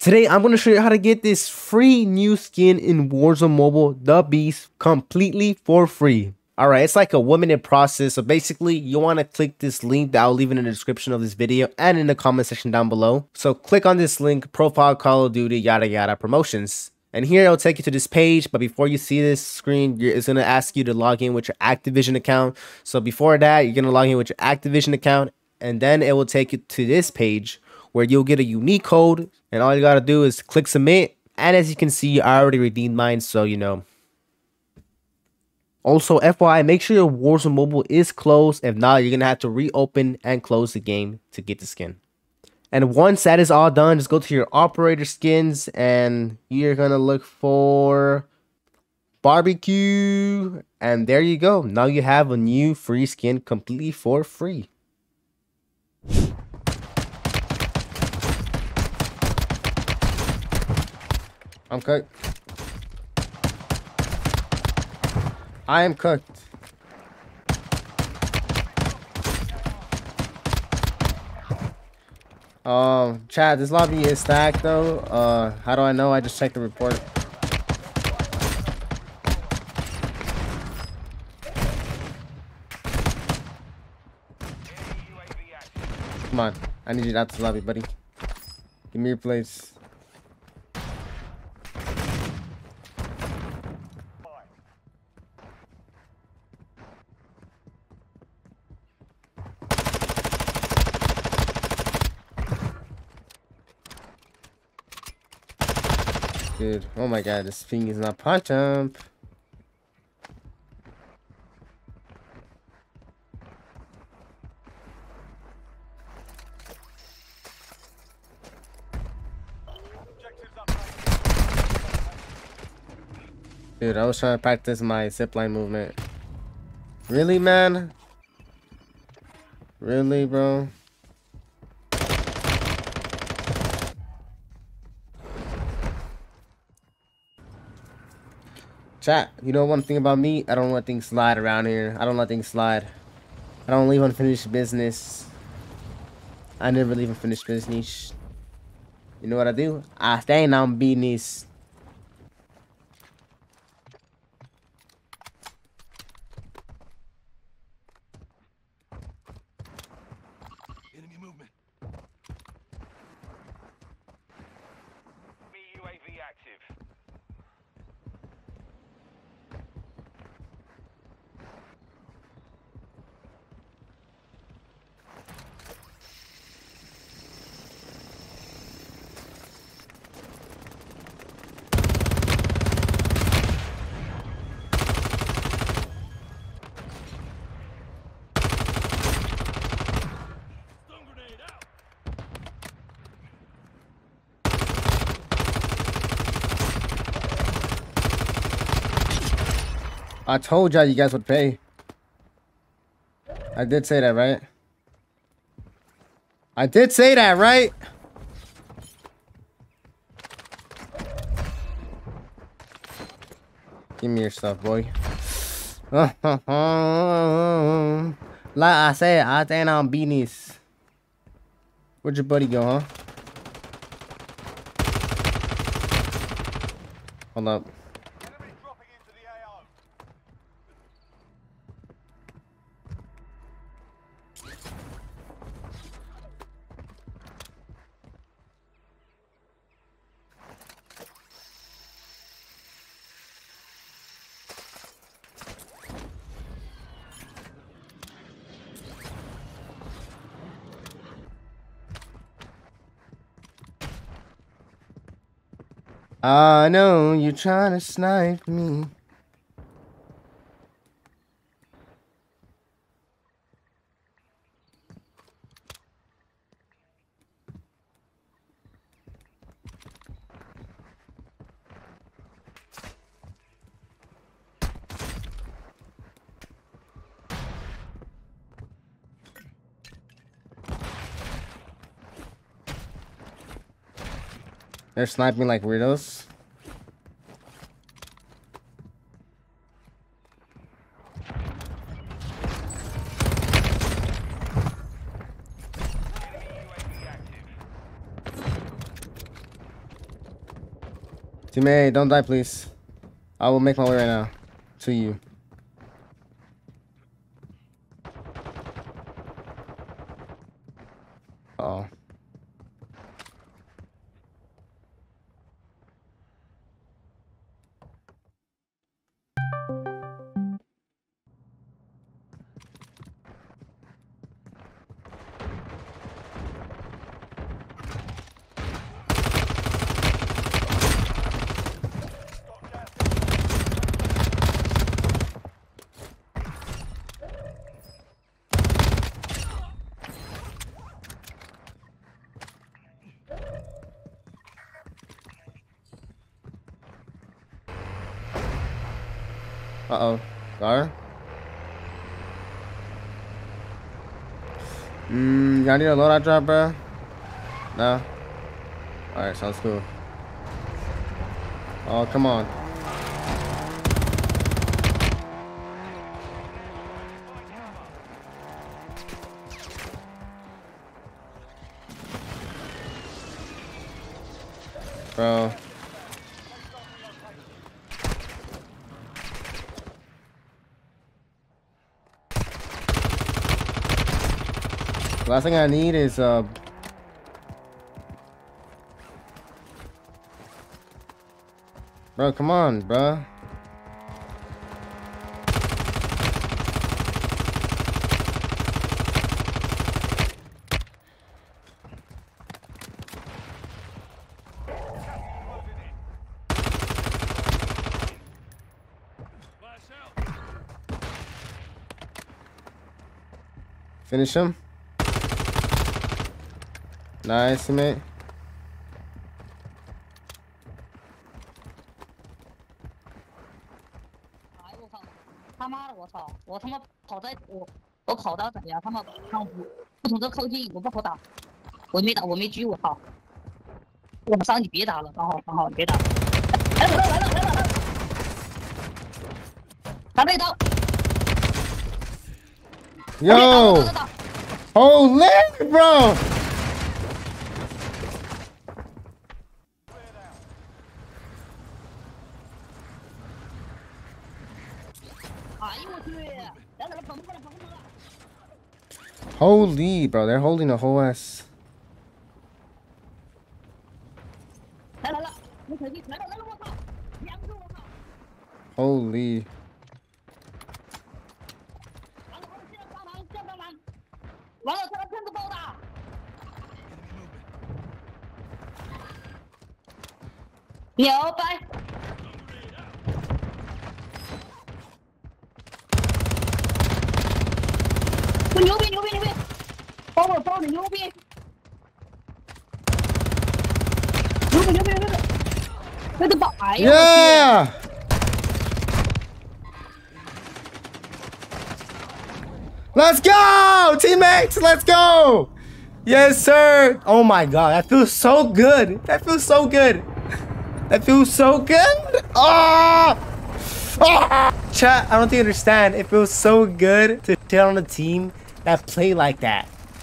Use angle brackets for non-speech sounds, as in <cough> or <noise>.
Today, I'm going to show you how to get this free new skin in Warzone Mobile, The Beast, completely for free. Alright, it's like a one minute process. So basically, you want to click this link that I'll leave in the description of this video and in the comment section down below. So click on this link, profile Call of Duty, yada yada promotions. And here it'll take you to this page, but before you see this screen, it's going to ask you to log in with your Activision account. So before that, you're going to log in with your Activision account, and then it will take you to this page where you'll get a unique code, and all you got to do is click submit. And as you can see, I already redeemed mine, so you know, also, FYI, make sure your Warzone mobile is closed. If not, you're to have to reopen and close the game to get the skin. And once that is all done, just go to your operator skins and you're to look for barbecue. And there you go. Now you have a new free skin completely for free. I'm cooked. I am cooked. Um, Chad, this lobby is stacked though. Uh, how do I know? I just checked the report. Come on, I need you out to lobby, buddy. Give me your place. Dude, oh my god, this thing is not punch jump. Dude, I was trying to practice my zipline movement. Really, man? Really, bro? Chat, you know one thing about me? I don't let things slide around here. I don't let things slide. I don't leave unfinished business. I never leave unfinished business. You know what I do? I stay on business. I told y'all you guys would pay. I did say that, right? I did say that, right? Give me your stuff, boy. <laughs> like I said, I think on beanies. Where'd your buddy go, huh? Hold up. I know you're trying to snipe me. They're sniping like weirdos. Teammate, don't die, please. I will make my way right now to you. Oh. Uh-oh. Fire? Mmm, y'all need a loadout drop, bro? No? Alright, sounds cool. Oh, come on. Bro. Last thing I need is uh Bro, come on, bro. Finish him. Nice, mate. 哎我操！他妈的我操！我他妈跑在我我跑到怎样？他妈看不不从这靠近，我不好打，我没打我没狙，我操！我操你别打了，刚好刚好你别打了。哎来了来了来了来了！打这一刀。Yo! 打打打打 Holy, bro! Holy, bro, they're holding a whole ass. Holy. Yeah, bye. Yeah. Let's go, teammates! Let's go! Yes, sir! Oh my god, that feels so good! That feels so good! That feels so good! Ah! Oh! Oh! Chat, I don't think you understand. It feels so good to chill on a team that play like that.